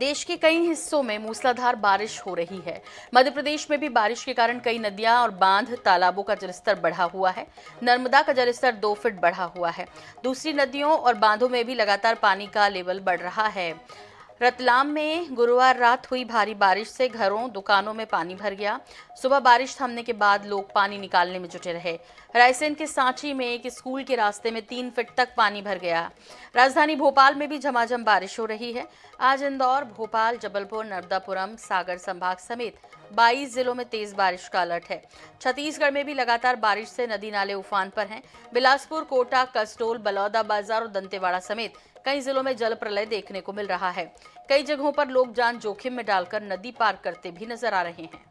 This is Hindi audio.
देश के कई हिस्सों में मूसलाधार बारिश हो रही है। मध्य प्रदेश में भी बारिश के कारण कई नदियाँ और बाँध तालाबों का जलस्तर बढ़ा हुआ है। नर्मदा का जलस्तर दो फीट बढ़ा हुआ है। दूसरी नदियों और बांधों में भी लगातार पानी का लेवल बढ़ रहा है। रतलाम में गुरुवार रात हुई भारी बारिश से घरों, दुकानों में पानी भर गया। सुबह बारिश थमने के बाद लोग पानी निकालने में जुटे रहे। रायसेन के सांची में एक स्कूल के रास्ते में तीन फीट तक पानी भर गया। राजधानी भोपाल में भी झमाझम बारिश हो रही है। आज इंदौर, भोपाल, जबलपुर, नर्मदापुरम, सागर संभाग समेत 22 जिलों में तेज बारिश का अलर्ट है। छत्तीसगढ़ में भी लगातार बारिश से नदी नाले उफान पर हैं। बिलासपुर, कोटा, कस्टोल बलौदा बाज़ार और दंतेवाड़ा समेत कई जिलों में जल प्रलय देखने को मिल रहा है। कई जगहों पर लोग जान जोखिम में डालकर नदी पार करते भी नज़र आ रहे हैं।